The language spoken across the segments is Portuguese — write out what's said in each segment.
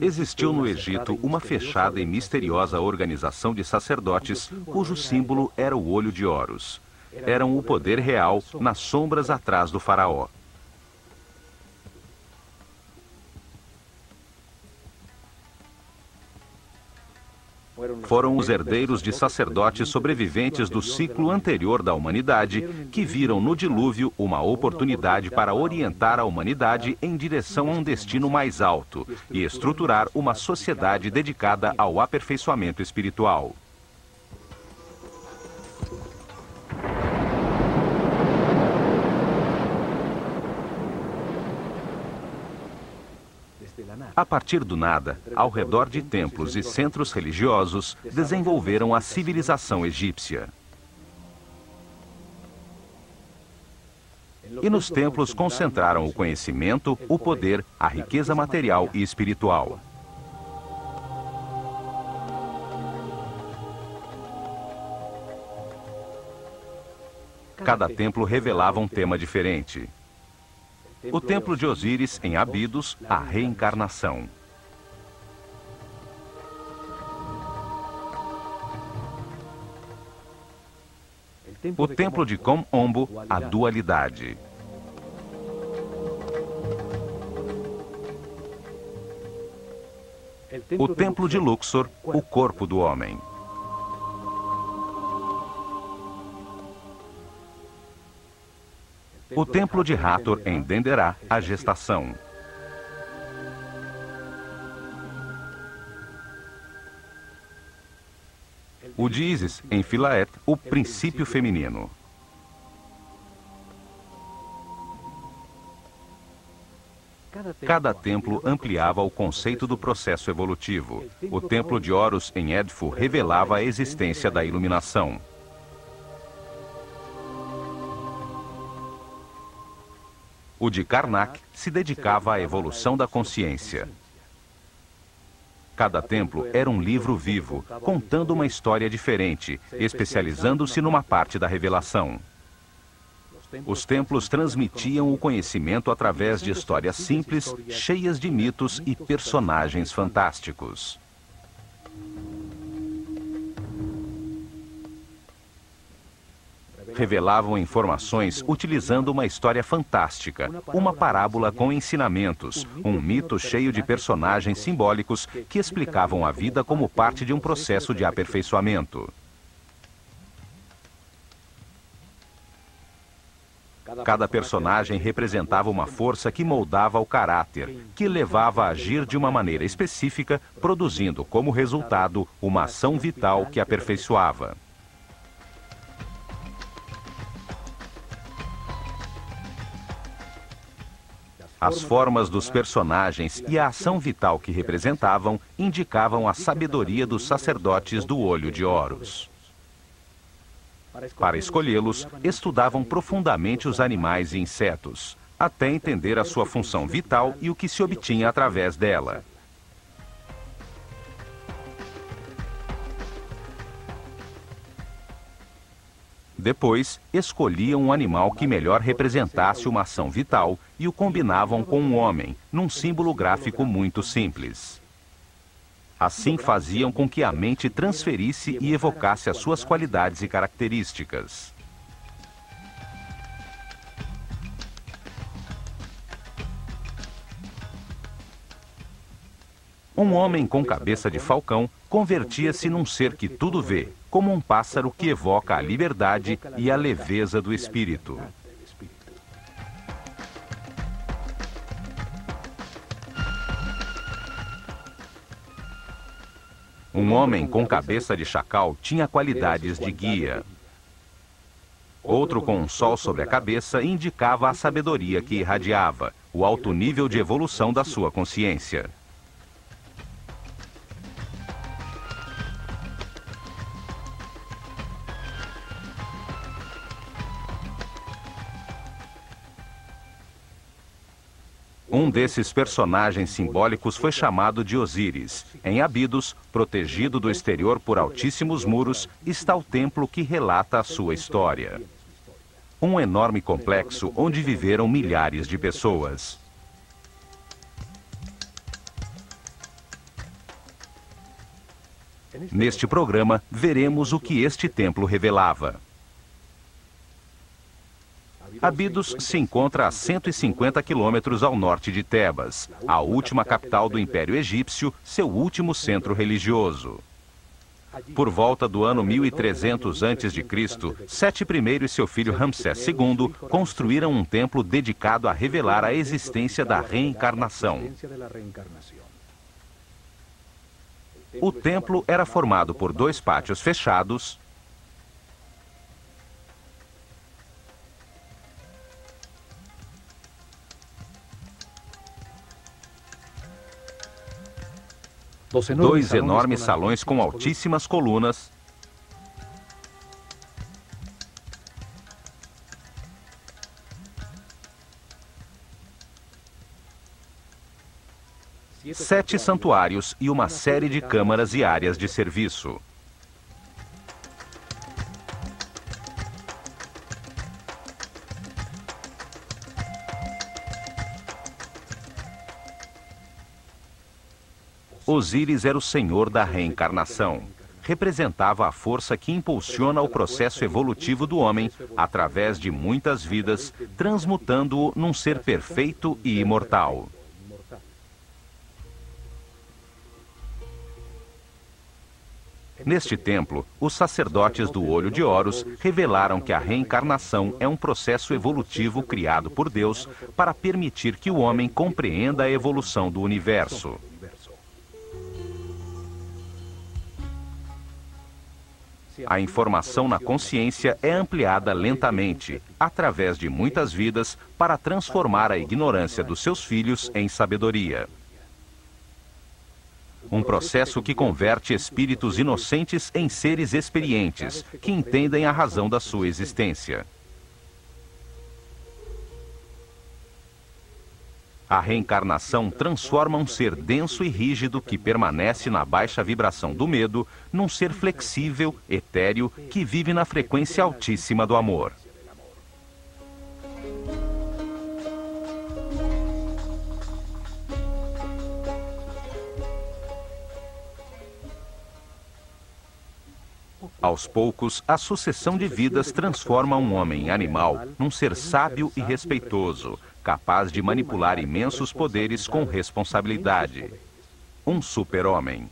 Existiu no Egito uma fechada e misteriosa organização de sacerdotes cujo símbolo era o olho de Horus. Eram o poder real nas sombras atrás do faraó. Foram os herdeiros de sacerdotes sobreviventes do ciclo anterior da humanidade que viram no dilúvio uma oportunidade para orientar a humanidade em direção a um destino mais alto e estruturar uma sociedade dedicada ao aperfeiçoamento espiritual. A partir do nada, ao redor de templos e centros religiosos, desenvolveram a civilização egípcia. E nos templos concentraram o conhecimento, o poder, a riqueza material e espiritual. Cada templo revelava um tema diferente. O templo de Osíris, em Abidos, a reencarnação. O templo de Com-Ombo, a dualidade. O templo de Luxor, o corpo do homem. O templo de Hathor em Denderá, a gestação. O de Isis, em Filaet, o princípio feminino. Cada templo ampliava o conceito do processo evolutivo. O templo de Horus, em Edfu, revelava a existência da iluminação. O de Karnak se dedicava à evolução da consciência. Cada templo era um livro vivo, contando uma história diferente, especializando-se numa parte da revelação. Os templos transmitiam o conhecimento através de histórias simples, cheias de mitos e personagens fantásticos. Revelavam informações utilizando uma história fantástica, uma parábola com ensinamentos, um mito cheio de personagens simbólicos que explicavam a vida como parte de um processo de aperfeiçoamento. Cada personagem representava uma força que moldava o caráter, que levava a agir de uma maneira específica, produzindo como resultado uma ação vital que aperfeiçoava. As formas dos personagens e a ação vital que representavam indicavam a sabedoria dos sacerdotes do olho de Horus. Para escolhê-los, estudavam profundamente os animais e insetos, até entender a sua função vital e o que se obtinha através dela. Depois, escolhiam um animal que melhor representasse uma ação vital e o combinavam com um homem, num símbolo gráfico muito simples. Assim faziam com que a mente transferisse e evocasse as suas qualidades e características. Um homem com cabeça de falcão convertia-se num ser que tudo vê, como um pássaro que evoca a liberdade e a leveza do espírito. Um homem com cabeça de chacal tinha qualidades de guia. Outro com um sol sobre a cabeça indicava a sabedoria que irradiava, o alto nível de evolução da sua consciência. Um desses personagens simbólicos foi chamado de Osíris. Em Abidos, protegido do exterior por altíssimos muros, está o templo que relata a sua história. Um enorme complexo onde viveram milhares de pessoas. Neste programa, veremos o que este templo revelava. Abidos se encontra a 150 quilômetros ao norte de Tebas, a última capital do Império Egípcio, seu último centro religioso. Por volta do ano 1300 a.C., Sete I e seu filho Ramsés II construíram um templo dedicado a revelar a existência da reencarnação. O templo era formado por dois pátios fechados, dois enormes salões com altíssimas colunas, sete santuários e uma série de câmaras. e áreas de serviço. Osíris era o senhor da reencarnação. Representava a força que impulsiona o processo evolutivo do homem através de muitas vidas, transmutando-o num ser perfeito e imortal. Neste templo, os sacerdotes do Olho de Horus revelaram que a reencarnação é um processo evolutivo criado por Deus para permitir que o homem compreenda a evolução do universo. A informação na consciência é ampliada lentamente, através de muitas vidas, para transformar a ignorância dos seus filhos em sabedoria. Um processo que converte espíritos inocentes em seres experientes, que entendem a razão da sua existência. A reencarnação transforma um ser denso e rígido que permanece na baixa vibração do medo num ser flexível, etéreo, que vive na frequência altíssima do amor. Aos poucos, a sucessão de vidas transforma um homem animal num ser sábio e respeitoso, capaz de manipular imensos poderes com responsabilidade. Um super-homem.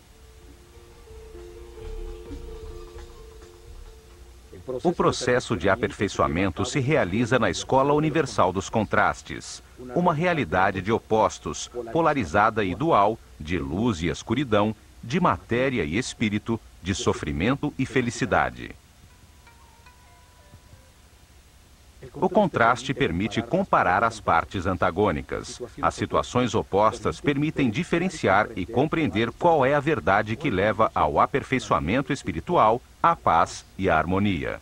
O processo de aperfeiçoamento se realiza na Escola Universal dos Contrastes, uma realidade de opostos, polarizada e dual, de luz e escuridão, de matéria e espírito, de sofrimento e felicidade. O contraste permite comparar as partes antagônicas. As situações opostas permitem diferenciar e compreender qual é a verdade que leva ao aperfeiçoamento espiritual, à paz e à harmonia.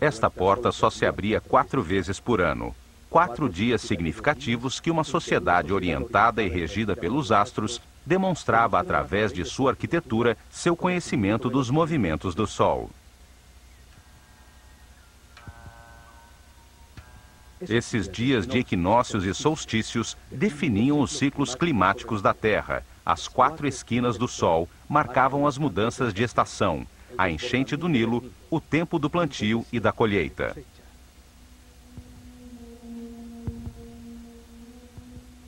Esta porta só se abria quatro vezes por ano. Quatro dias significativos que uma sociedade orientada e regida pelos astros demonstrava através de sua arquitetura seu conhecimento dos movimentos do Sol. Esses dias de equinócios e solstícios definiam os ciclos climáticos da Terra. As quatro esquinas do Sol marcavam as mudanças de estação, a enchente do Nilo, o tempo do plantio e da colheita.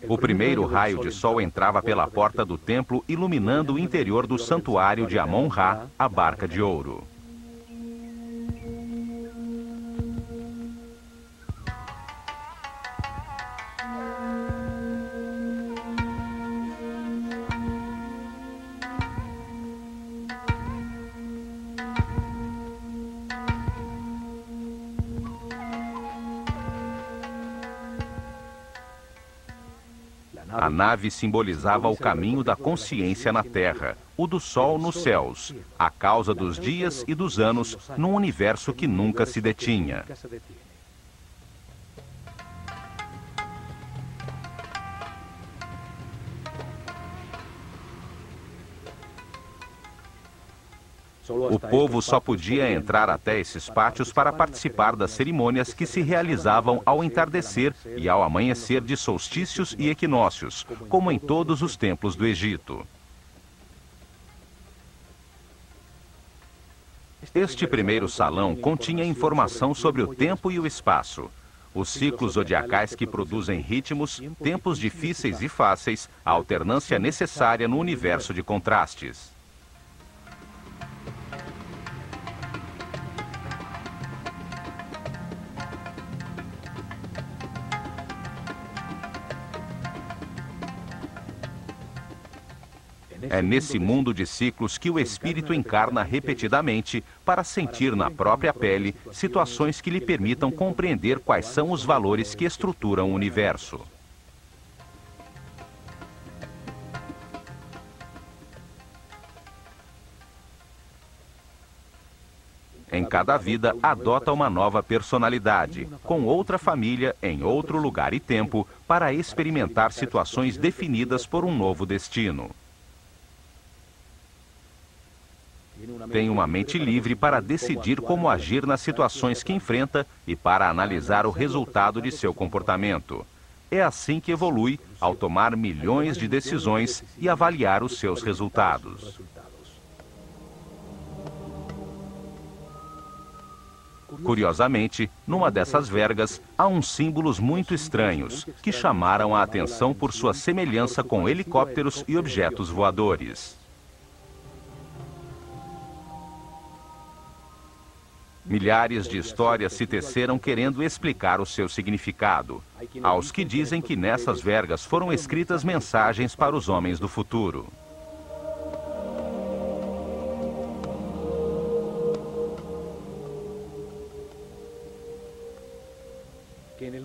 O primeiro raio de sol entrava pela porta do templo, iluminando o interior do santuário de Amon-Ra, a barca de ouro. Nave simbolizava o caminho da consciência na Terra, o do Sol nos céus, a causa dos dias e dos anos num universo que nunca se detinha. Povo só podia entrar até esses pátios para participar das cerimônias que se realizavam ao entardecer e ao amanhecer de solstícios e equinócios, como em todos os templos do Egito. Este primeiro salão continha informação sobre o tempo e o espaço. Os ciclos zodiacais que produzem ritmos, tempos difíceis e fáceis, a alternância necessária no universo de contrastes. É nesse mundo de ciclos que o espírito encarna repetidamente para sentir na própria pele situações que lhe permitam compreender quais são os valores que estruturam o universo. Em cada vida, adota uma nova personalidade, com outra família, em outro lugar e tempo, para experimentar situações definidas por um novo destino. Tem uma mente livre para decidir como agir nas situações que enfrenta e para analisar o resultado de seu comportamento. É assim que evolui ao tomar milhões de decisões e avaliar os seus resultados. Curiosamente, numa dessas vergas, há uns símbolos muito estranhos que chamaram a atenção por sua semelhança com helicópteros e objetos voadores. Milhares de histórias se teceram querendo explicar o seu significado. Há os que dizem que nessas vergas foram escritas mensagens para os homens do futuro.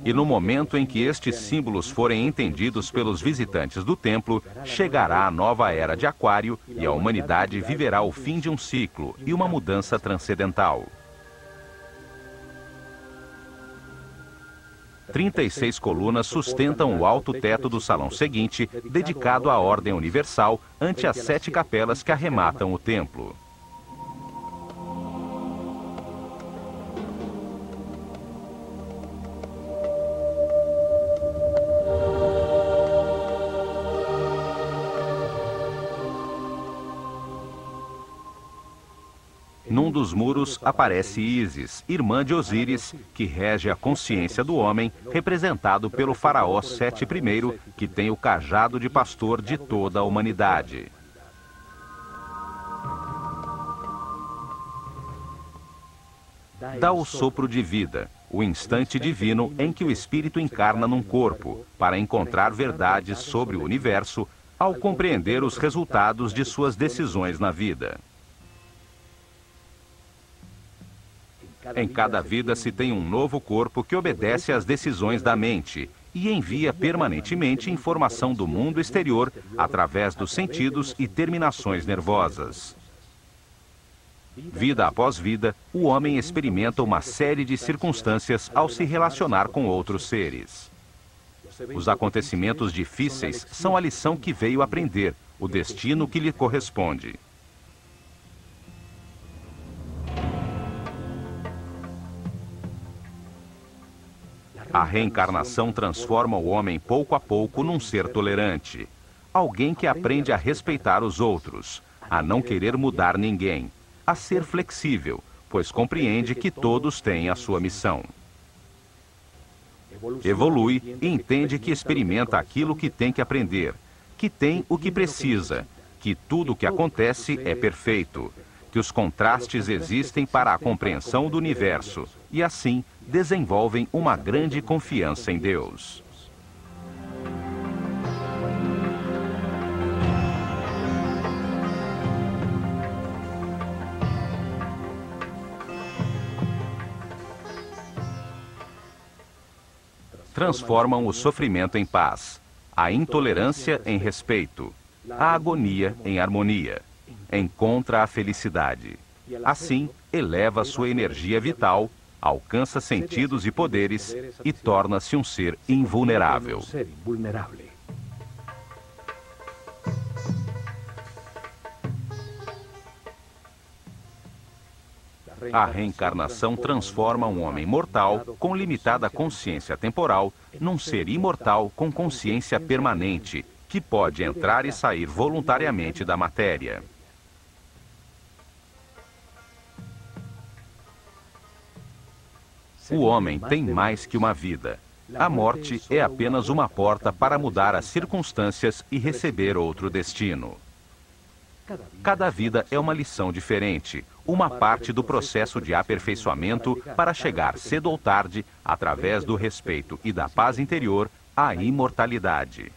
E no momento em que estes símbolos forem entendidos pelos visitantes do templo, chegará a nova era de Aquário e a humanidade viverá o fim de um ciclo e uma mudança transcendental. 36 colunas sustentam o alto teto do salão seguinte, dedicado à Ordem Universal, ante as sete capelas que arrematam o templo. Dos muros aparece Ísis, irmã de Osíris, que rege a consciência do homem, representado pelo faraó Sete I, que tem o cajado de pastor de toda a humanidade. Dá o sopro de vida, o instante divino em que o espírito encarna num corpo, para encontrar verdades sobre o universo, ao compreender os resultados de suas decisões na vida. Em cada vida se tem um novo corpo que obedece às decisões da mente e envia permanentemente informação do mundo exterior através dos sentidos e terminações nervosas. Vida após vida, o homem experimenta uma série de circunstâncias ao se relacionar com outros seres. Os acontecimentos difíceis são a lição que veio aprender, o destino que lhe corresponde. A reencarnação transforma o homem pouco a pouco num ser tolerante. Alguém que aprende a respeitar os outros, a não querer mudar ninguém, a ser flexível, pois compreende que todos têm a sua missão. Evolui e entende que experimenta aquilo que tem que aprender, que tem o que precisa, que tudo o que acontece é perfeito, que os contrastes existem para a compreensão do universo e, assim, desenvolvem uma grande confiança em Deus. Transformam o sofrimento em paz, a intolerância em respeito, a agonia em harmonia. Encontra a felicidade. Assim, eleva sua energia vital alcança sentidos e poderes e torna-se um ser invulnerável. A reencarnação transforma um homem mortal, com limitada consciência temporal, num ser imortal com consciência permanente, que pode entrar e sair voluntariamente da matéria. O homem tem mais que uma vida. A morte é apenas uma porta para mudar as circunstâncias e receber outro destino. Cada vida é uma lição diferente, uma parte do processo de aperfeiçoamento para chegar cedo ou tarde, através do respeito e da paz interior, à imortalidade.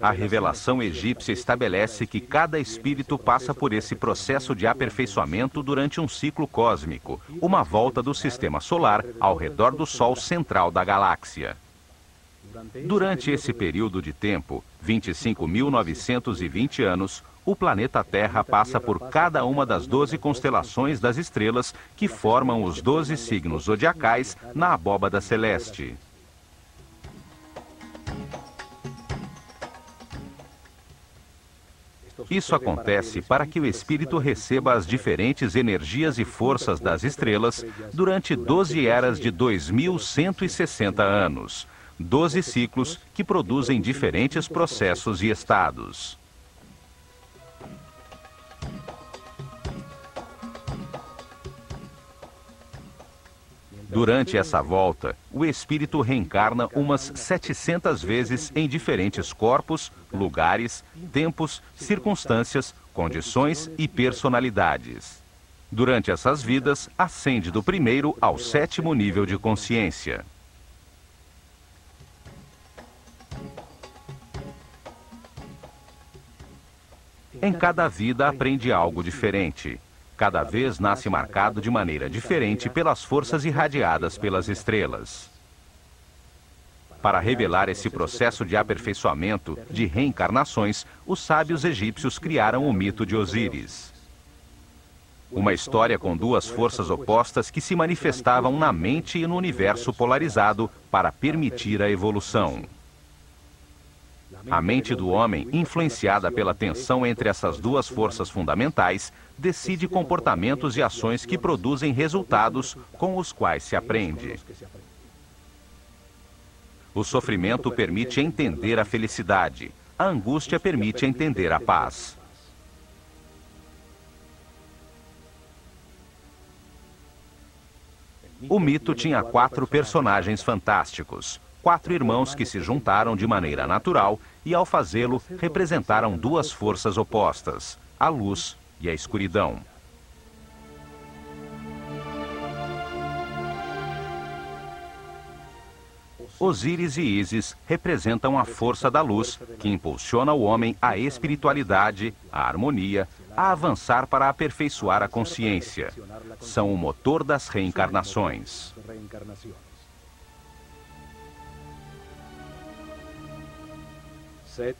A revelação egípcia estabelece que cada espírito passa por esse processo de aperfeiçoamento durante um ciclo cósmico, uma volta do sistema solar ao redor do Sol central da galáxia. Durante esse período de tempo, 25.920 anos, o planeta Terra passa por cada uma das 12 constelações das estrelas que formam os 12 signos zodiacais na abóbada celeste. Isso acontece para que o espírito receba as diferentes energias e forças das estrelas durante 12 eras de 2160 anos, 12 ciclos que produzem diferentes processos e estados. Durante essa volta, o espírito reencarna umas 700 vezes em diferentes corpos, lugares, tempos, circunstâncias, condições e personalidades. Durante essas vidas, ascende do primeiro ao sétimo nível de consciência. Em cada vida aprende algo diferente cada vez nasce marcado de maneira diferente pelas forças irradiadas pelas estrelas. Para revelar esse processo de aperfeiçoamento, de reencarnações, os sábios egípcios criaram o mito de Osíris. Uma história com duas forças opostas que se manifestavam na mente e no universo polarizado para permitir a evolução. A mente do homem, influenciada pela tensão entre essas duas forças fundamentais, decide comportamentos e ações que produzem resultados com os quais se aprende. O sofrimento permite entender a felicidade. A angústia permite entender a paz. O mito tinha quatro personagens fantásticos, quatro irmãos que se juntaram de maneira natural e, ao fazê-lo, representaram duas forças opostas, a luz e a escuridão. Osíris e Ísis representam a força da luz, que impulsiona o homem à espiritualidade, à harmonia, a avançar para aperfeiçoar a consciência. São o motor das reencarnações.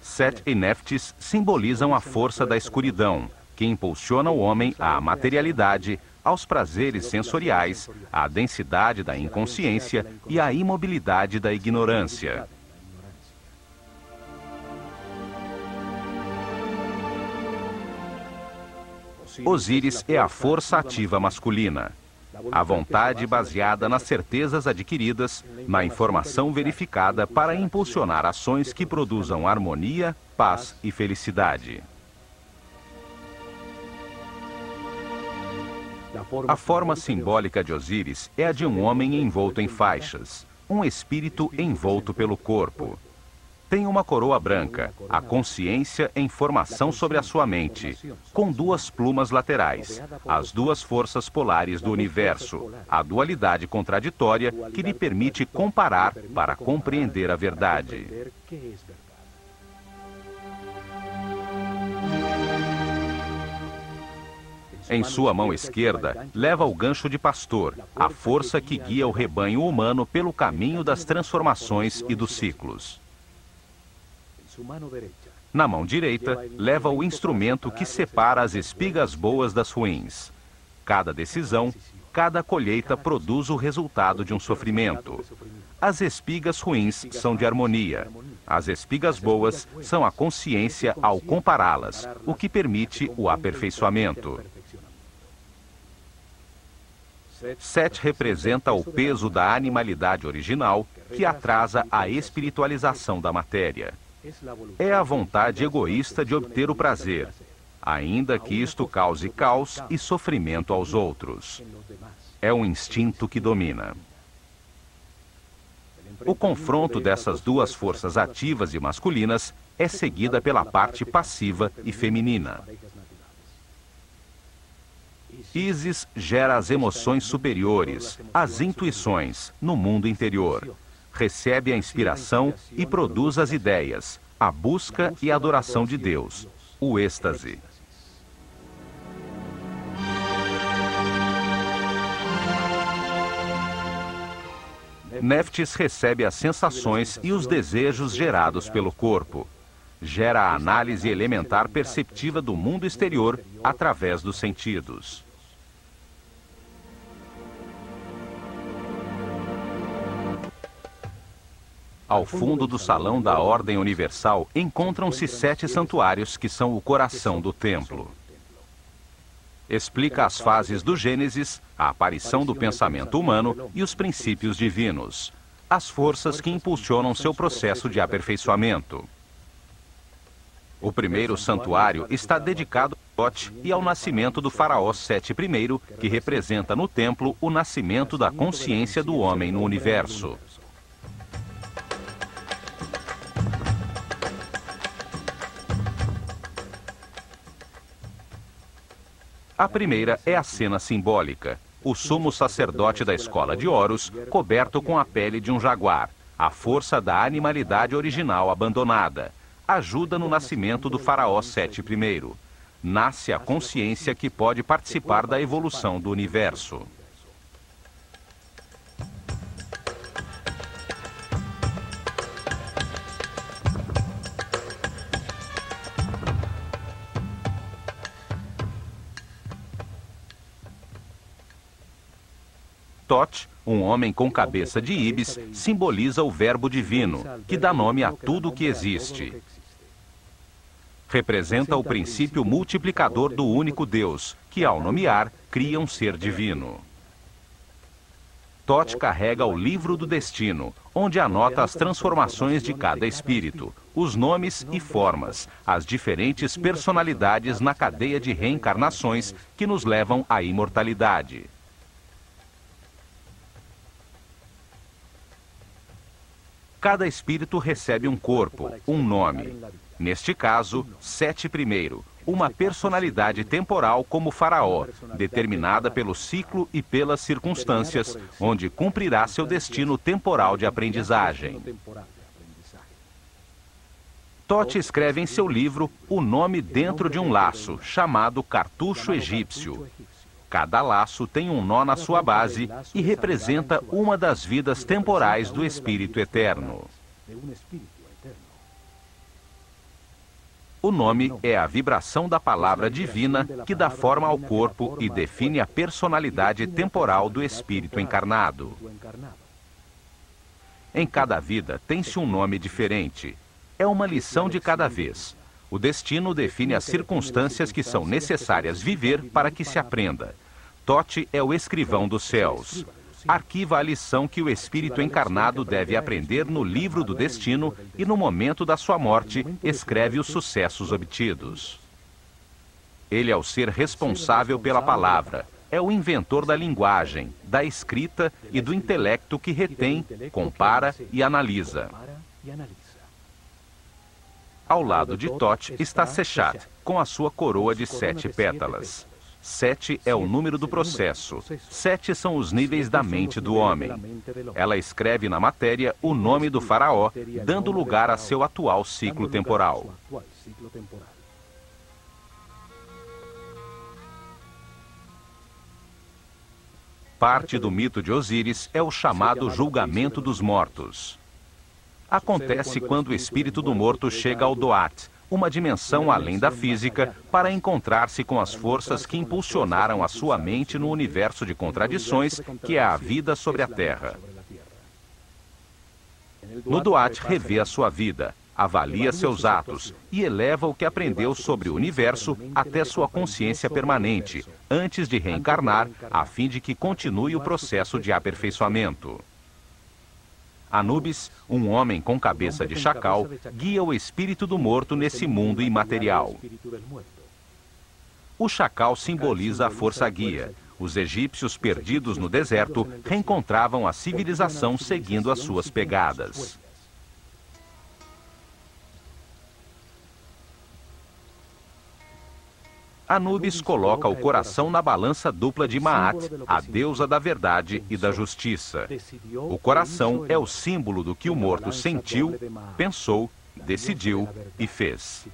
Set e Neftis simbolizam a força da escuridão, que impulsiona o homem à materialidade, aos prazeres sensoriais, à densidade da inconsciência e à imobilidade da ignorância. Osíris é a força ativa masculina. A vontade baseada nas certezas adquiridas, na informação verificada para impulsionar ações que produzam harmonia, paz e felicidade. A forma simbólica de Osíris é a de um homem envolto em faixas, um espírito envolto pelo corpo tem uma coroa branca, a consciência em formação sobre a sua mente, com duas plumas laterais, as duas forças polares do universo, a dualidade contraditória que lhe permite comparar para compreender a verdade. Em sua mão esquerda, leva o gancho de pastor, a força que guia o rebanho humano pelo caminho das transformações e dos ciclos. Na mão direita, leva o instrumento que separa as espigas boas das ruins. Cada decisão, cada colheita produz o resultado de um sofrimento. As espigas ruins são de harmonia. As espigas boas são a consciência ao compará-las, o que permite o aperfeiçoamento. Sete representa o peso da animalidade original que atrasa a espiritualização da matéria. É a vontade egoísta de obter o prazer, ainda que isto cause caos e sofrimento aos outros. É um instinto que domina. O confronto dessas duas forças ativas e masculinas é seguida pela parte passiva e feminina. Isis gera as emoções superiores, as intuições, no mundo interior. Recebe a inspiração e produz as ideias, a busca e a adoração de Deus, o êxtase. Neftis recebe as sensações e os desejos gerados pelo corpo. Gera a análise elementar perceptiva do mundo exterior através dos sentidos. Ao fundo do salão da Ordem Universal encontram-se sete santuários que são o coração do templo explica as fases do Gênesis, a aparição do pensamento humano e os princípios divinos, as forças que impulsionam seu processo de aperfeiçoamento. O primeiro santuário está dedicado a Tot e ao nascimento do faraó Sete I, que representa no templo o nascimento da consciência do homem no universo. A primeira é a cena simbólica. O sumo sacerdote da escola de Horus, coberto com a pele de um jaguar, a força da animalidade original abandonada, ajuda no nascimento do faraó Sete I. Nasce a consciência que pode participar da evolução do universo. Tot, um homem com cabeça de ibis, simboliza o verbo divino, que dá nome a tudo o que existe. Representa o princípio multiplicador do único Deus, que ao nomear, cria um ser divino. Tot carrega o livro do destino, onde anota as transformações de cada espírito, os nomes e formas, as diferentes personalidades na cadeia de reencarnações que nos levam à imortalidade. Cada espírito recebe um corpo, um nome. Neste caso, Sete Primeiro, uma personalidade temporal como Faraó, determinada pelo ciclo e pelas circunstâncias, onde cumprirá seu destino temporal de aprendizagem. Tote escreve em seu livro o nome dentro de um laço, chamado cartucho egípcio. Cada laço tem um nó na sua base e representa uma das vidas temporais do Espírito Eterno. O nome é a vibração da palavra divina que dá forma ao corpo e define a personalidade temporal do espírito encarnado. Em cada vida tem-se um nome diferente. É uma lição de cada vez. O destino define as circunstâncias que são necessárias viver para que se aprenda. Tote é o escrivão dos céus. Arquiva a lição que o espírito encarnado deve aprender no livro do destino e, no momento da sua morte, escreve os sucessos obtidos. Ele é o ser responsável pela palavra, é o inventor da linguagem, da escrita e do intelecto que retém, compara e analisa. Ao lado de Tot está Sechat, com a sua coroa de sete pétalas. Sete é o número do processo. Sete são os níveis da mente do homem. Ela escreve na matéria o nome do faraó, dando lugar a seu atual ciclo temporal. Parte do mito de Osíris é o chamado julgamento dos mortos. Acontece quando o espírito do morto chega ao Doat, uma dimensão além da física, para encontrar-se com as forças que impulsionaram a sua mente no universo de contradições que é a vida sobre a Terra. No Duat revê a sua vida, avalia seus atos e eleva o que aprendeu sobre o universo até sua consciência permanente, antes de reencarnar, a fim de que continue o processo de aperfeiçoamento. Anubis, um homem com cabeça de chacal, guia o espírito do morto nesse mundo imaterial. O chacal simboliza a força guia. Os egípcios perdidos no deserto reencontravam a civilização seguindo as suas pegadas. Anubis coloca o coração na balança dupla de Maat, a deusa da verdade e da justiça. O coração é o símbolo do que o morto sentiu, pensou, decidiu e fez.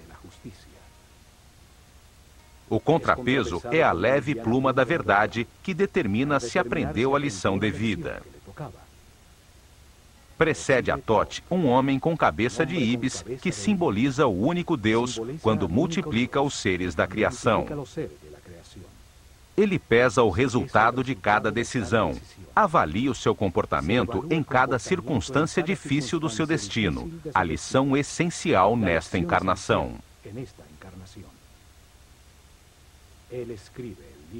O contrapeso é a leve pluma da verdade que determina se aprendeu a lição devida. Precede a Tote um homem com cabeça de ibis que simboliza o único Deus quando multiplica os seres da criação. Ele pesa o resultado de cada decisão, avalia o seu comportamento em cada circunstância difícil do seu destino, a lição essencial nesta encarnação.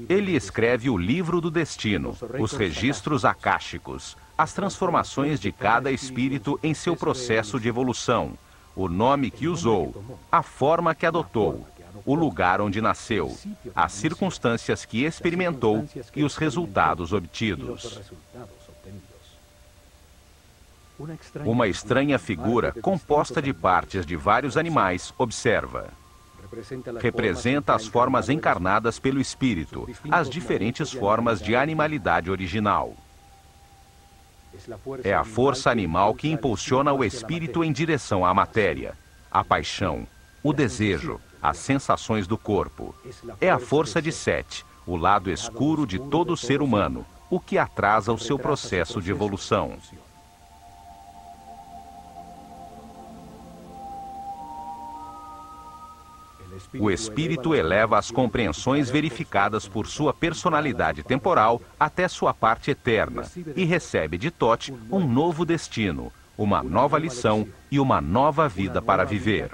Ele escreve o livro do destino, os registros akáshicos, as transformações de cada espírito em seu processo de evolução, o nome que usou, a forma que adotou, o lugar onde nasceu, as circunstâncias que experimentou e os resultados obtidos. Uma estranha figura, composta de partes de vários animais, observa. Representa as formas encarnadas pelo espírito, as diferentes formas de animalidade original. É a força animal que impulsiona o espírito em direção à matéria, a paixão, o desejo, as sensações do corpo. É a força de Sete, o lado escuro de todo ser humano, o que atrasa o seu processo de evolução. O espírito eleva as compreensões verificadas por sua personalidade temporal até sua parte eterna e recebe de Tote um novo destino, uma nova lição e uma nova vida para viver.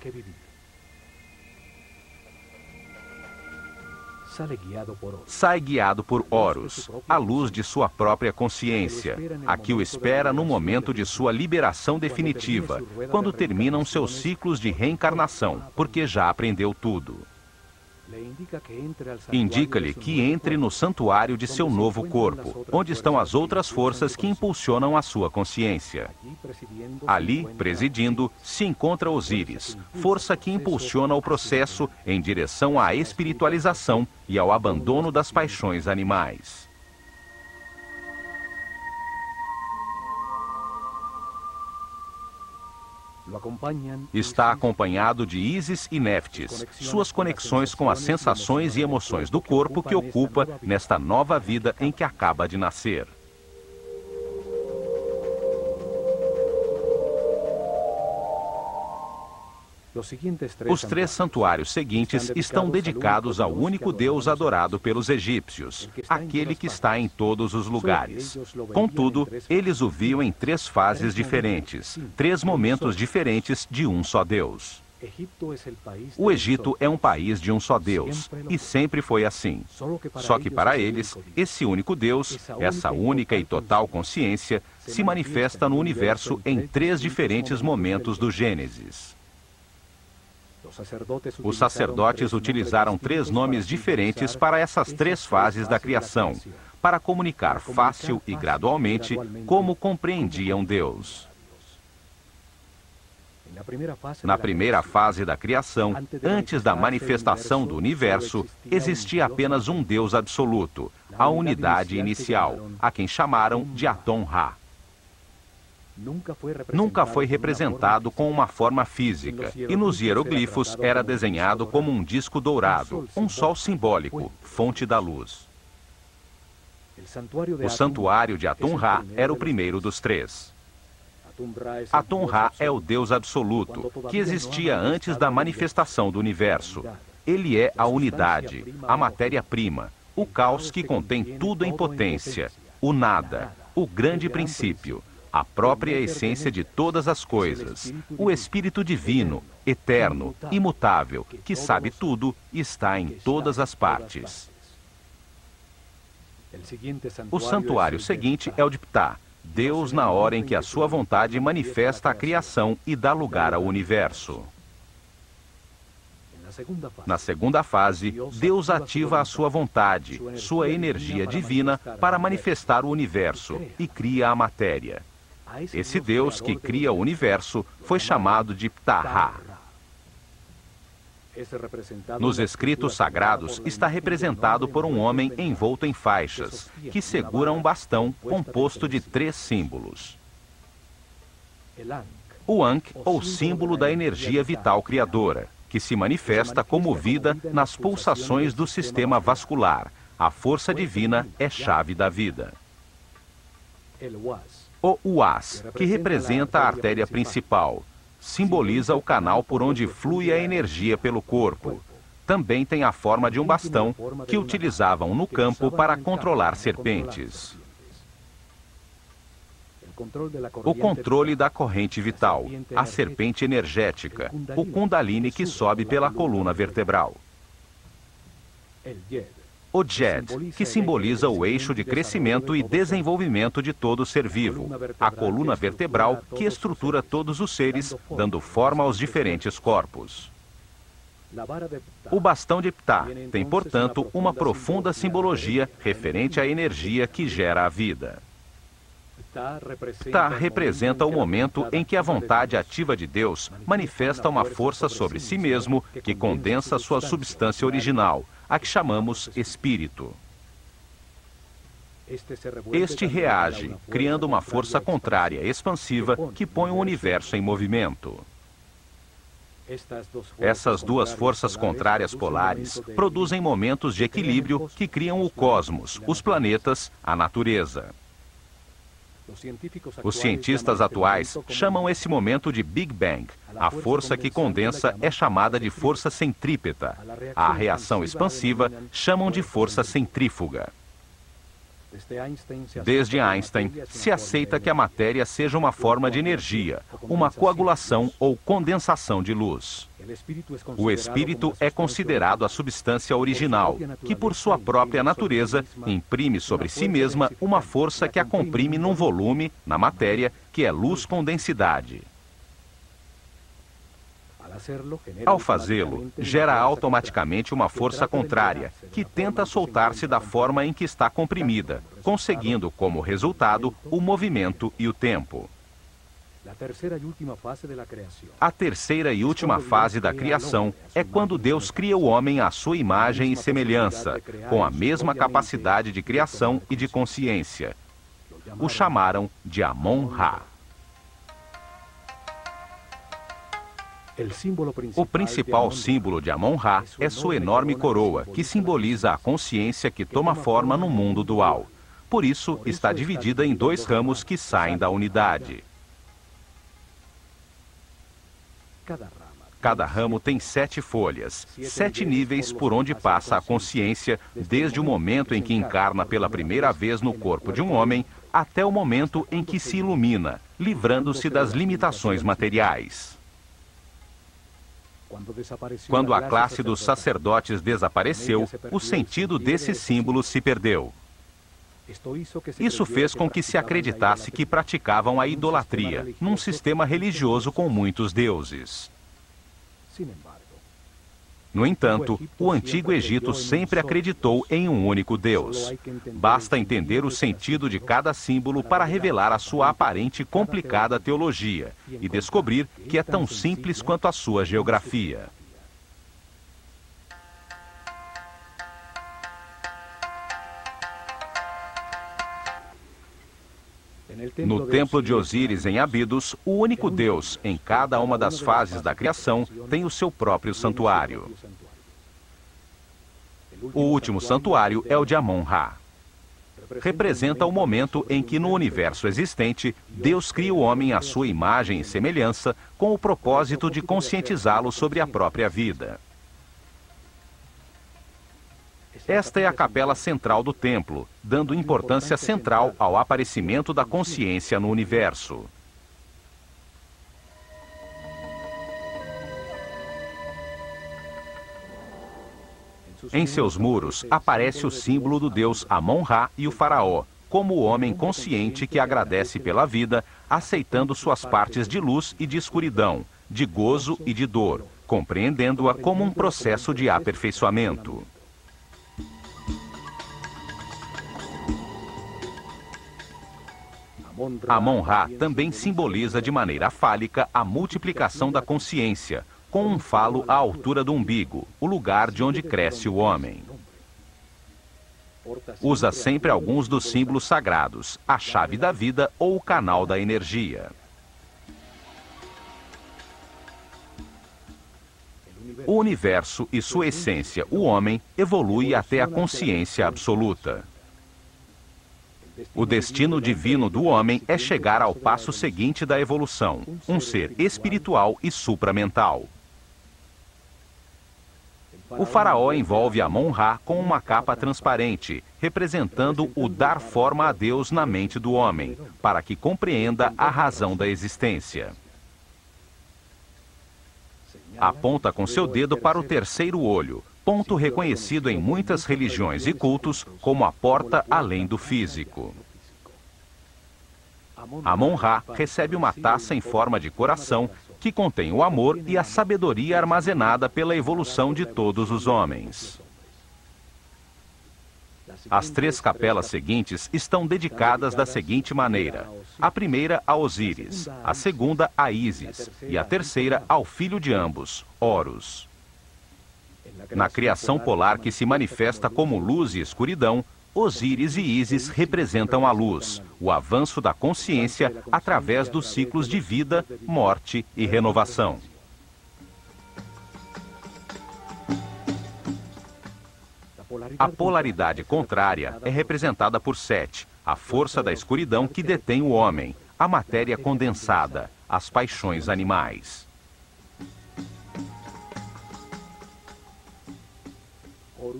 Sai guiado por Horus, a luz de sua própria consciência, a que o espera no momento de sua liberação definitiva, quando terminam seus ciclos de reencarnação, porque já aprendeu tudo. Indica-lhe que entre no santuário de seu novo corpo, onde estão as outras forças que impulsionam a sua consciência. Ali, presidindo, se encontra Osíris, força que impulsiona o processo em direção à espiritualização e ao abandono das paixões animais. Está acompanhado de Isis e Neftis, suas conexões com as sensações e emoções do corpo que ocupa nesta nova vida em que acaba de nascer. Os três santuários seguintes estão dedicados ao único Deus adorado pelos egípcios, aquele que está em todos os lugares. Contudo, eles o viam em três fases diferentes, três momentos diferentes de um só Deus. O Egito é um país de um só Deus, e sempre foi assim. Só que para eles, esse único Deus, essa única e total consciência, se manifesta no universo em três diferentes momentos do Gênesis. Os sacerdotes utilizaram três nomes diferentes para essas três fases da criação, para comunicar fácil e gradualmente como compreendiam Deus. Na primeira fase da criação, antes da manifestação do universo, existia apenas um Deus absoluto, a unidade inicial, a quem chamaram de Atom-Ra nunca foi representado com uma forma física, e nos hieroglifos era desenhado como um disco dourado, um sol simbólico, fonte da luz. O santuário de Atum-Ra era o primeiro dos três. Atum-Ra é o Deus absoluto, que existia antes da manifestação do universo. Ele é a unidade, a matéria-prima, o caos que contém tudo em potência, o nada, o grande princípio, a própria essência de todas as coisas, o Espírito Divino, eterno, imutável, que sabe tudo e está em todas as partes. O santuário seguinte é o de Ptah, Deus na hora em que a sua vontade manifesta a criação e dá lugar ao universo. Na segunda fase, Deus ativa a sua vontade, sua energia divina, para manifestar o universo e cria a matéria. Esse Deus que cria o universo foi chamado de Ptahá. Nos escritos sagrados está representado por um homem envolto em faixas, que segura um bastão composto de três símbolos. O Ankh, ou símbolo da energia vital criadora, que se manifesta como vida nas pulsações do sistema vascular. A força divina é chave da vida. O Uas, que representa a artéria principal, simboliza o canal por onde flui a energia pelo corpo. Também tem a forma de um bastão que utilizavam no campo para controlar serpentes. O controle da corrente vital, a serpente energética, o Kundalini que sobe pela coluna vertebral. O Jed, que simboliza o eixo de crescimento e desenvolvimento de todo ser vivo, a coluna vertebral que estrutura todos os seres, dando forma aos diferentes corpos. O bastão de Ptah tem, portanto, uma profunda simbologia referente à energia que gera a vida. Ptah representa o momento em que a vontade ativa de Deus manifesta uma força sobre si mesmo que condensa sua substância original, a que chamamos espírito. Este reage, criando uma força contrária expansiva que põe o universo em movimento. Essas duas forças contrárias polares produzem momentos de equilíbrio que criam o cosmos, os planetas, a natureza. Os cientistas atuais chamam esse momento de Big Bang. A força que condensa é chamada de força centrípeta. A reação expansiva chamam de força centrífuga. Desde Einstein, se aceita que a matéria seja uma forma de energia, uma coagulação ou condensação de luz. O espírito é considerado a substância original, que por sua própria natureza imprime sobre si mesma uma força que a comprime num volume, na matéria, que é luz com densidade. Ao fazê-lo, gera automaticamente uma força contrária, que tenta soltar-se da forma em que está comprimida, conseguindo como resultado o movimento e o tempo. A terceira e última fase da criação é quando Deus cria o homem à sua imagem e semelhança, com a mesma capacidade de criação e de consciência. O chamaram de Amon-Ra. O principal símbolo de Amon-Ra é sua enorme coroa, que simboliza a consciência que toma forma no mundo dual. Por isso, está dividida em dois ramos que saem da unidade. Cada ramo tem sete folhas, sete níveis por onde passa a consciência, desde o momento em que encarna pela primeira vez no corpo de um homem, até o momento em que se ilumina, livrando-se das limitações materiais. Quando a classe dos sacerdotes desapareceu, o sentido desse símbolo se perdeu. Isso fez com que se acreditasse que praticavam a idolatria, num sistema religioso com muitos deuses. No entanto, o antigo Egito sempre acreditou em um único Deus. Basta entender o sentido de cada símbolo para revelar a sua aparente complicada teologia e descobrir que é tão simples quanto a sua geografia. No templo de Osíris, em Abidos, o único Deus, em cada uma das fases da criação, tem o seu próprio santuário. O último santuário é o de Amon-Ra. representa o momento em que no universo. existente, Deus cria o homem à sua imagem e semelhança com o propósito de conscientizá-lo sobre a própria vida. Esta é a capela central do templo, dando importância central ao aparecimento da consciência no universo. Em seus muros aparece o símbolo do deus Amon-Ra e o faraó, como o homem consciente que agradece pela vida, aceitando suas partes de luz e de escuridão, de gozo e de dor, compreendendo-a como um processo de aperfeiçoamento. Amon-Ra também simboliza de maneira fálica a multiplicação da consciência, com um falo à altura do umbigo, o lugar de onde cresce o homem. Usa sempre alguns dos símbolos sagrados, a chave da vida ou o canal da energia. O universo e sua essência, o homem, evolui até a consciência absoluta. O destino divino do homem é chegar ao passo seguinte da evolução, um ser espiritual e supramental. O faraó envolve Amon-Ra com uma capa transparente, representando o dar forma a Deus na mente do homem, para que compreenda a razão da existência. Aponta com seu dedo para o terceiro olho, ponto reconhecido em muitas religiões e cultos como a porta além do físico. Amon-Ra recebe uma taça em forma de coração que contém o amor e a sabedoria armazenada pela evolução de todos os homens. As três capelas seguintes estão dedicadas da seguinte maneira: a primeira a Osíris, a segunda a Ísis e a terceira ao filho de ambos, Horus. Na criação polar que se manifesta como luz e escuridão, Osíris e Ísis representam a luz, o avanço da consciência através dos ciclos de vida, morte e renovação. A polaridade contrária é representada por Sete, a força da escuridão que detém o homem, a matéria condensada, as paixões animais.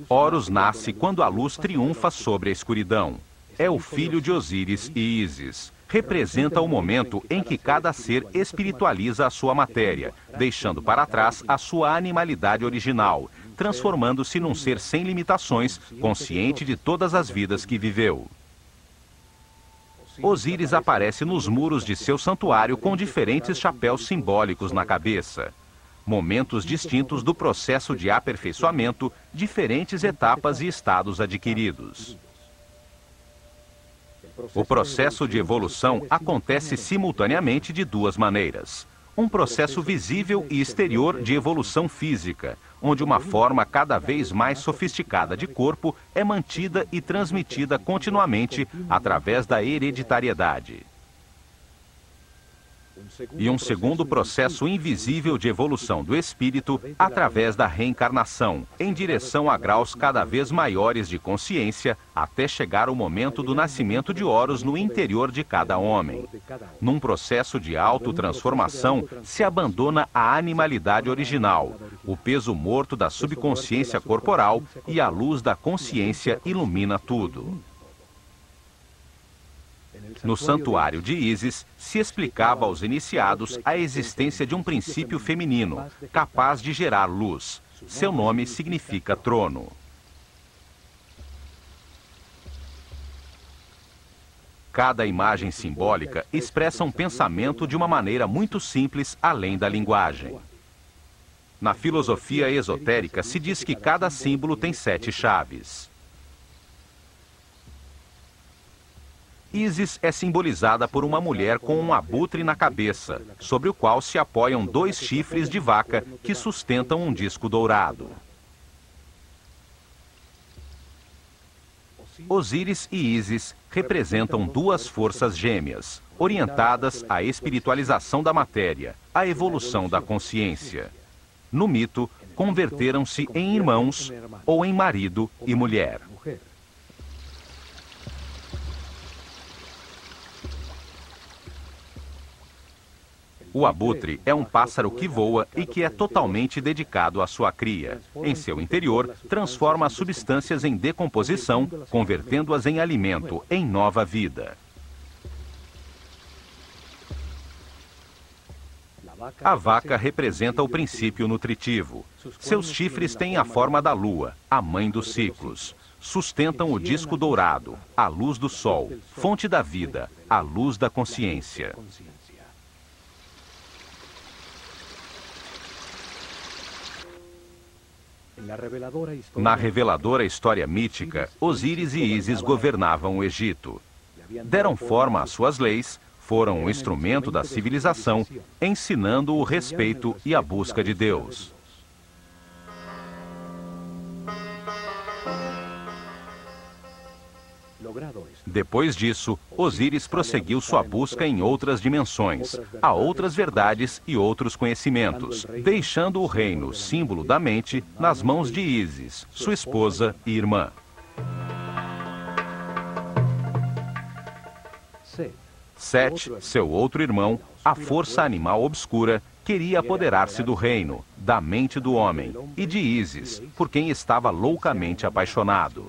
Horus nasce quando a luz triunfa sobre a escuridão. É o filho de Osíris e Ísis. Representa o momento em que cada ser espiritualiza a sua matéria, deixando para trás a sua animalidade original, transformando-se num ser sem limitações, consciente de todas as vidas que viveu. Osíris aparece nos muros de seu santuário com diferentes chapéus simbólicos na cabeça momentos distintos do processo de aperfeiçoamento, diferentes etapas e estados adquiridos. O processo de evolução acontece simultaneamente de duas maneiras. Um processo visível e exterior de evolução física, onde uma forma cada vez mais sofisticada de corpo é mantida e transmitida continuamente através da hereditariedade e um segundo processo invisível de evolução do espírito através da reencarnação, em direção a graus cada vez maiores de consciência, até chegar o momento do nascimento de Horus no interior de cada homem. Num processo de autotransformação, se abandona a animalidade original, o peso morto da subconsciência corporal e a luz da consciência ilumina tudo. No santuário de Ísis, se explicava aos iniciados a existência de um princípio feminino, capaz de gerar luz. Seu nome significa trono. Cada imagem simbólica expressa um pensamento de uma maneira muito simples além da linguagem. Na filosofia esotérica se diz que cada símbolo tem sete chaves. Isis é simbolizada por uma mulher com um abutre na cabeça, sobre o qual se apoiam dois chifres de vaca que sustentam um disco dourado. Osíris e Ísis representam duas forças gêmeas, orientadas à espiritualização da matéria, à evolução da consciência. No mito, converteram-se em irmãos ou em marido e mulher. O abutre é um pássaro que voa e que é totalmente dedicado à sua cria. Em seu interior, transforma as substâncias em decomposição, convertendo-as em alimento, em nova vida. A vaca representa o princípio nutritivo. Seus chifres têm a forma da lua, a mãe dos ciclos. Sustentam o disco dourado, a luz do sol, fonte da vida, a luz da consciência. Na reveladora história mítica, Osíris e Ísis governavam o Egito. Deram forma às suas leis, foram um instrumento da civilização, ensinando o respeito e a busca de Deus. Depois disso, Osíris prosseguiu sua busca em outras dimensões, a outras verdades e outros conhecimentos, deixando o reino, símbolo da mente, nas mãos de Ísis, sua esposa e irmã. Sete, seu outro irmão, a força animal obscura, queria apoderar-se do reino, da mente do homem e de Ísis, por quem estava loucamente apaixonado.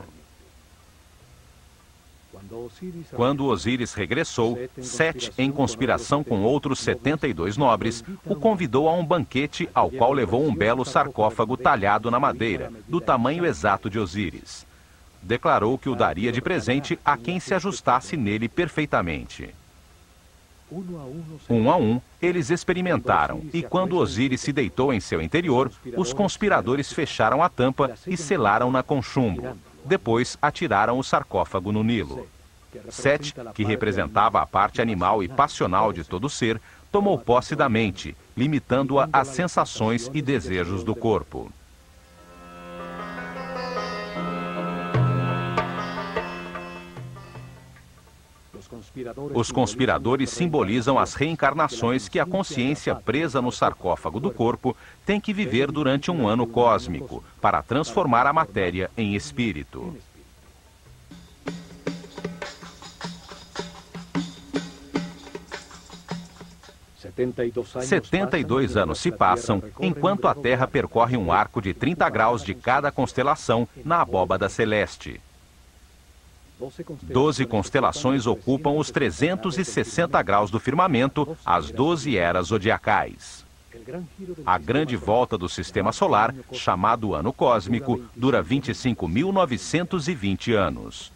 Quando Osíris regressou, Sete, em conspiração com outros 72 nobres, o convidou a um banquete ao qual levou um belo sarcófago talhado na madeira, do tamanho exato de Osíris. Declarou que o daria de presente a quem se ajustasse nele perfeitamente. Um a um, eles experimentaram, e quando Osíris se deitou em seu interior, os conspiradores fecharam a tampa e selaram-na com chumbo. Depois atiraram o sarcófago no Nilo. Sete, que representava a parte animal e passional de todo ser, tomou posse da mente, limitando-a às sensações e desejos do corpo. Os conspiradores simbolizam as reencarnações que a consciência presa no sarcófago do corpo tem que viver durante um ano cósmico, para transformar a matéria em espírito. Setenta e dois anos se passam enquanto a Terra percorre um arco de 30 graus de cada constelação na abóbada celeste. Doze constelações ocupam os 360 graus do firmamento, as doze eras zodiacais. A grande volta do sistema solar, chamado ano cósmico, dura 25.920 anos.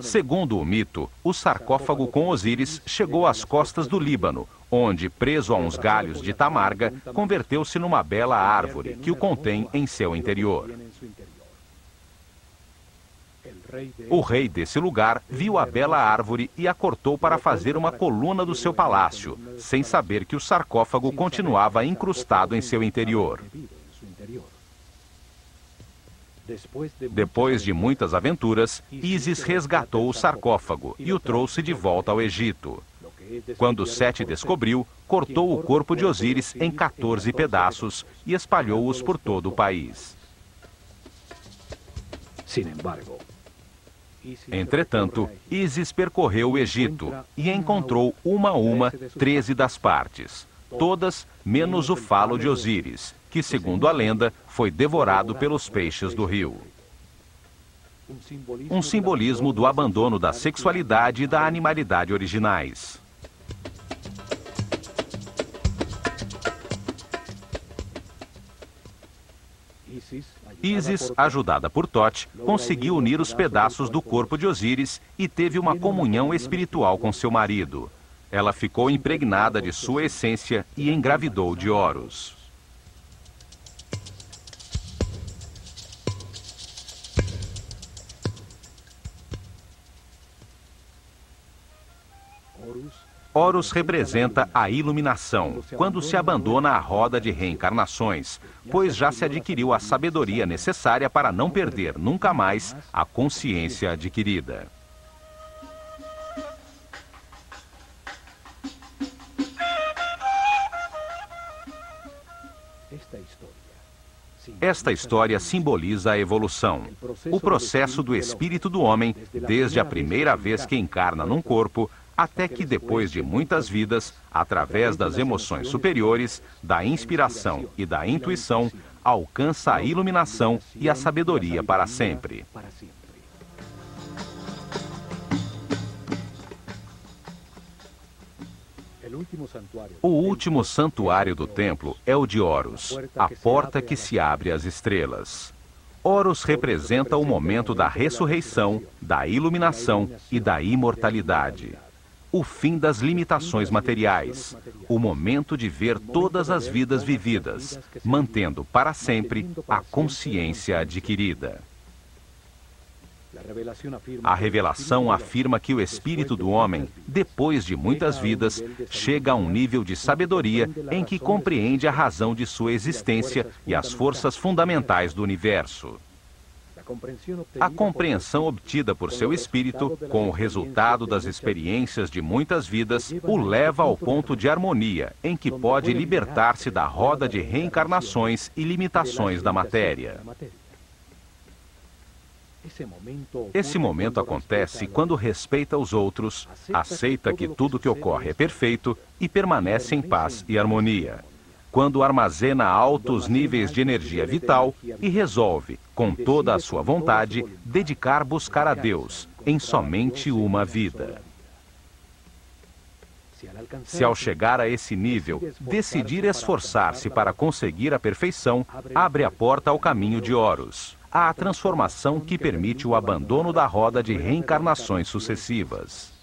Segundo o mito, o sarcófago com Osíris chegou às costas do Líbano, onde, preso a uns galhos de tamarga, converteu-se numa bela árvore que o contém em seu interior. O rei desse lugar viu a bela árvore e a cortou para fazer uma coluna do seu palácio, sem saber que o sarcófago continuava incrustado em seu interior. Depois de muitas aventuras, Isis resgatou o sarcófago e o trouxe de volta ao Egito. Quando Sete descobriu, cortou o corpo de Osíris em 14 pedaços e espalhou-os por todo o país. Entretanto, Isis percorreu o Egito e encontrou uma a uma 13 das partes, todas menos o falo de Osíris, que, segundo a lenda, foi devorado pelos peixes do rio. Um simbolismo do abandono da sexualidade e da animalidade originais. Isis, ajudada por Tote, conseguiu unir os pedaços do corpo de Osíris e teve uma comunhão espiritual com seu marido. Ela ficou impregnada de sua essência e engravidou de Horus. Horus representa a iluminação, quando se abandona a roda de reencarnações, pois já se adquiriu a sabedoria necessária para não perder nunca mais a consciência adquirida. Esta história simboliza a evolução, o processo do espírito do homem, desde a primeira vez que encarna num corpo, até que depois de muitas vidas, através das emoções superiores, da inspiração e da intuição, alcança a iluminação e a sabedoria para sempre. O último santuário do templo é o de Horus, a porta que se abre às estrelas. Horus representa o momento da ressurreição, da iluminação e da imortalidade. O fim das limitações materiais, o momento de ver todas as vidas vividas, mantendo para sempre a consciência adquirida. A revelação afirma que o espírito do homem, depois de muitas vidas, chega a um nível de sabedoria em que compreende a razão de sua existência e as forças fundamentais do universo. A compreensão obtida por seu espírito, com o resultado das experiências de muitas vidas, o leva ao ponto de harmonia, em que pode libertar-se da roda de reencarnações e limitações da matéria. Esse momento acontece quando respeita os outros, aceita que tudo que ocorre é perfeito e permanece em paz e harmonia. Quando armazena altos níveis de energia vital e resolve, com toda a sua vontade, dedicar buscar a Deus em somente uma vida. Se ao chegar a esse nível, decidir esforçar-se para conseguir a perfeição, abre a porta ao caminho de Horus à transformação que permite o abandono da roda de reencarnações sucessivas.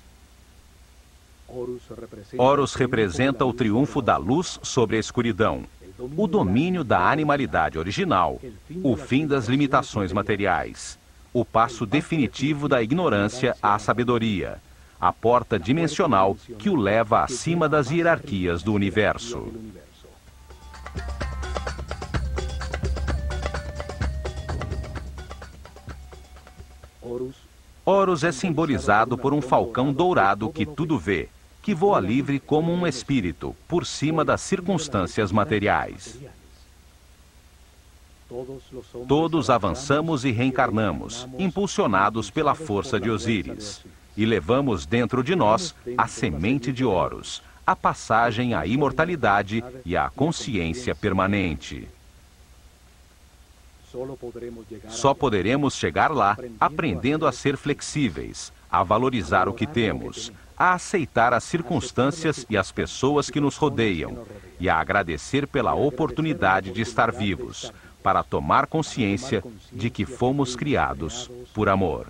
Horus representa o triunfo da luz sobre a escuridão, o domínio da animalidade original, o fim das limitações materiais, o passo definitivo da ignorância à sabedoria, a porta dimensional que o leva acima das hierarquias do universo. Horus é simbolizado por um falcão dourado que tudo vê, que voa livre como um espírito, por cima das circunstâncias materiais. Todos avançamos e reencarnamos, impulsionados pela força de Osíris, e levamos dentro de nós a semente de Horus, a passagem à imortalidade e à consciência permanente. Só poderemos chegar lá aprendendo a ser flexíveis, a valorizar o que temos, a aceitar as circunstâncias e as pessoas que nos rodeiam e a agradecer pela oportunidade de estar vivos, para tomar consciência de que fomos criados por amor.